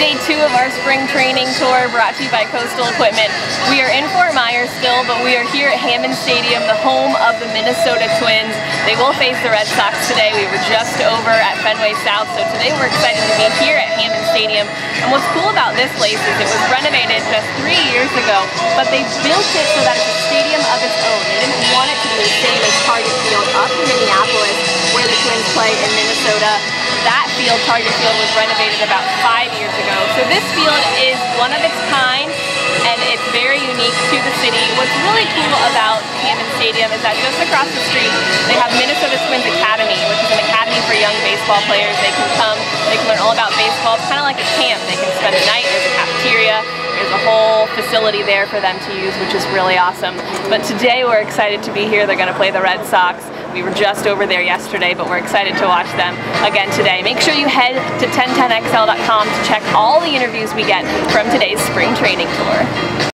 day two of our spring training tour brought to you by Coastal Equipment. We are in Fort Myers still, but we are here at Hammond Stadium, the home of the Minnesota Twins. They will face the Red Sox today. We were just over at Fenway South, so today we're excited to be here at Hammond Stadium. And what's cool about this place is it was renovated just three years ago, but they built it so that it's a stadium of its own. They didn't want it to be the same as Target Field up in Minneapolis, where the Twins play in Minnesota. That field, Target Field, was renovated about five years ago. So this field is one of its kind and it's very unique to the city. What's really cool about Hammond Stadium is that just across the street they have Minnesota Twins Academy, which is an academy for young baseball players. They can come, they can learn all about baseball. It's kind of like a camp. They can spend the night, there's a cafeteria, there's a whole facility there for them to use, which is really awesome. But today we're excited to be here. They're going to play the Red Sox. We were just over there yesterday, but we're excited to watch them again today. Make sure you head to 1010xl.com to check all the interviews we get from today's spring training tour.